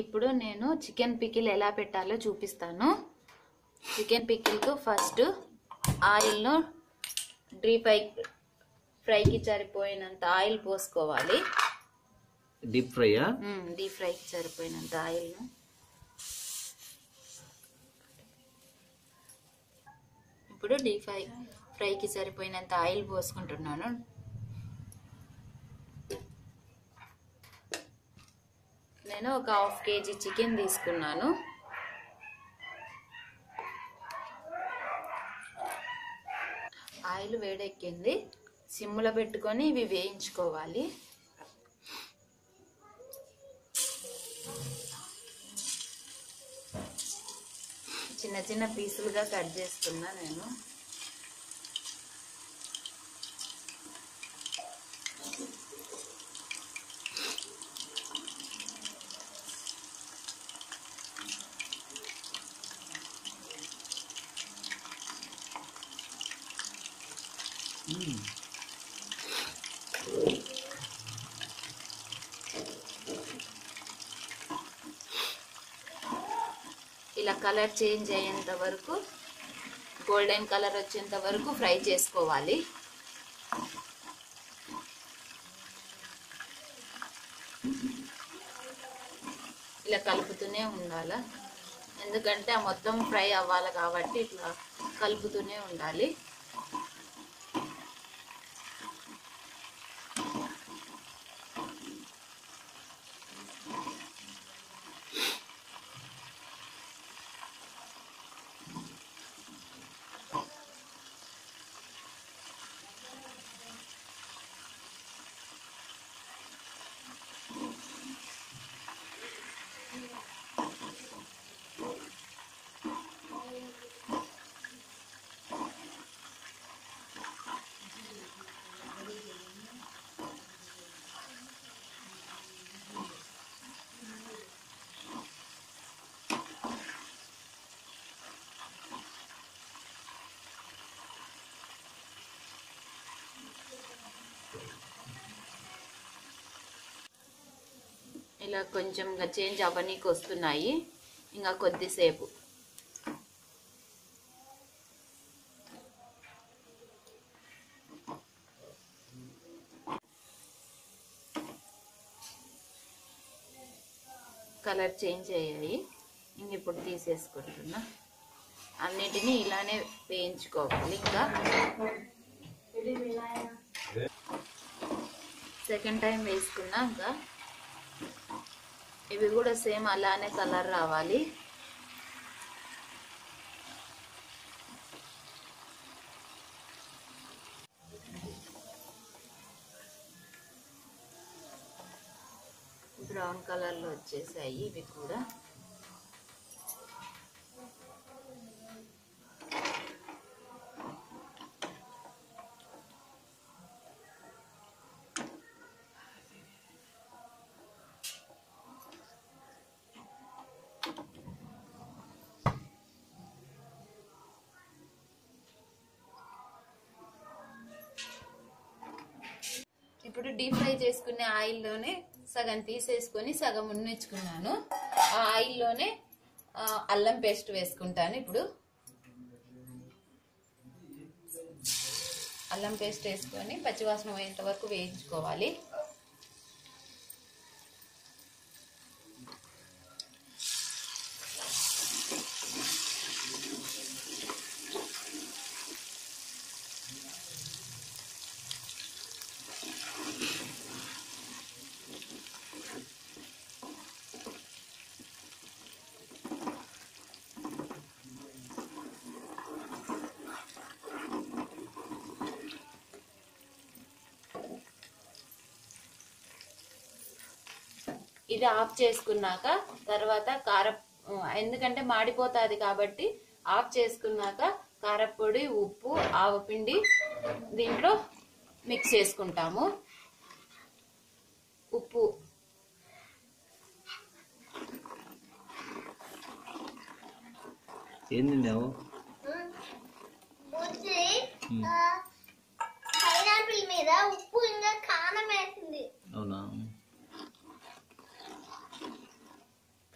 ఇప్పుడు నేను chicken pickle ఎలా పెట్టాలో చూపిస్తాను. చికెన్ పికిల్కు ఫస్ట్ ఆయిల్ను డీప్ ఫ్రై ఫ్రైకి సరిపోయినంత ఆయిల్ పోసుకోవాలి. డీప్ ఫ్రైయా? డీప్ ఫ్రైకి సరిపోయినంత ఆయిల్ను. ఇప్పుడు డీప్ ఫ్రై ఫ్రైకి సరిపోయినంత ఆయిల్ పోసుకుంటున్నాను. నేను ఒక హాఫ్ కేజీ చికెన్ తీసుకున్నాను. ఆయిల్ వేడెక్కింది. సిమ్లో పెట్టుకొని ఇవి వేయించుకోవాలి. చిన్న చిన్న పీసులుగా కట్ చేస్తున్నా నేను. ఇలా కలర్ చేంజ్ అయ్యేంత వరకు గోల్డెన్ కలర్ వచ్చేంత వరకు ఫ్రై చేసుకోవాలి. ఇలా కలుపుతూనే ఉండాలి. ఎందుకంటే ఆ మొత్తం ఫ్రై అవ్వాలి కాబట్టి ఇట్లా కలుపుతూనే ఉండాలి. ఇలా కొంచెం ఇంకా చేంజ్ అవ్వనీకి వస్తున్నాయి. ఇంకా కొద్దిసేపు. కలర్ చేంజ్ అయ్యాయి. ఇంక ఇప్పుడు తీసేసుకుంటున్నా. అన్నిటినీ ఇలానే వేయించుకోవాలి. ఇంకా సెకండ్ టైం వేసుకున్నాక ఇవి కూడా సేమ్ అలానే కలర్ రావాలి. బ్రౌన్ కలర్లో వచ్చేసాయి ఇవి కూడా. ఇప్పుడు డీప్ ఫ్రై చేసుకునే ఆయిల్లోనే సగం తీసేసుకొని సగం ఉన్నించుకున్నాను. ఆ ఆయిల్లోనే అల్లం పేస్ట్ వేసుకుంటాను ఇప్పుడు. అల్లం పేస్ట్ వేసుకొని పచ్చివాసన పోయేంత వరకు వేయించుకోవాలి. ఇది ఆఫ్ చేసుకున్నాక తర్వాత కార ఎందుకంటే మాడిపోతుంది కాబట్టి ఆఫ్ చేసుకున్నాక కారపొడి ఉప్పు ఆవపిండి దీంట్లో మిక్స్ చేసుకుంటాము. ఉప్పు. ఏం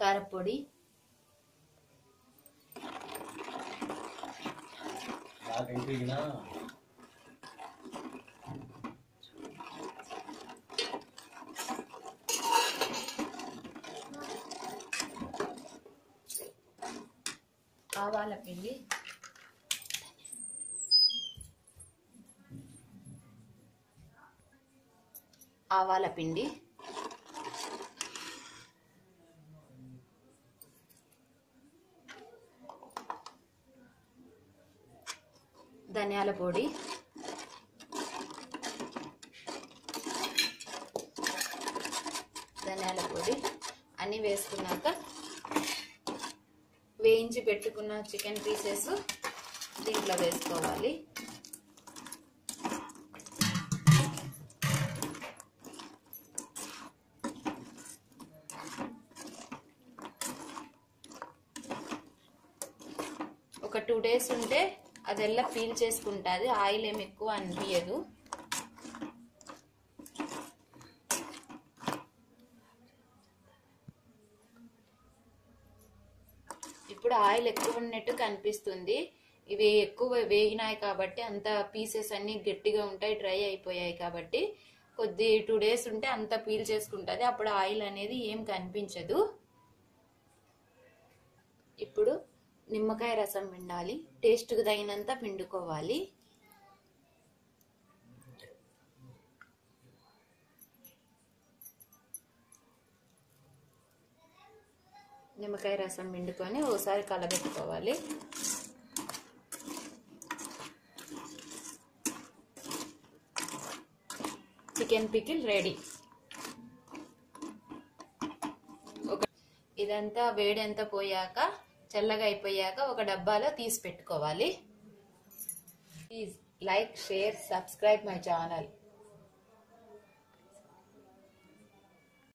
కారపొడి. ఆవాల పిండి. ఆవాల పిండి. ధనియాల పొడి. ధనియాల పొడి. అన్నీ వేసుకున్నాక వేయించి పెట్టుకున్న చికెన్ పీసెస్ దీంట్లో వేసుకోవాలి. ఒక టూ డేస్ ఉంటే అదెల్లా ఫీల్ చేసుకుంటుంది? ఆయిల్ ఏమి ఎక్కువ అనిపించదు ఇప్పుడు ఆయిల్ ఎక్కువ ఉన్నట్టు కనిపిస్తుంది. ఇవి ఎక్కువ వేగినాయి కాబట్టి అంత పీసెస్ అన్ని గట్టిగా ఉంటాయి డ్రై అయిపోయాయి కాబట్టి. కొద్ది టూ డేస్ ఉంటే అంత పీల్ చేసుకుంటుంది. అప్పుడు ఆయిల్ అనేది ఏం కనిపించదు. ఇప్పుడు నిమ్మకాయ రసం పిండాలి. టేస్ట్కి తగినంత పిండుకోవాలి. నిమ్మకాయ రసం పిండుకొని ఓసారి కలబెట్టుకోవాలి. Chicken pickle ready. ఇదంతా వేడంతా పోయాక చల్లగా అయిపోయాక ఒక డబ్బాలో తీసి పెట్టుకోవాలి. Please like share subscribe my channel